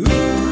Ooh.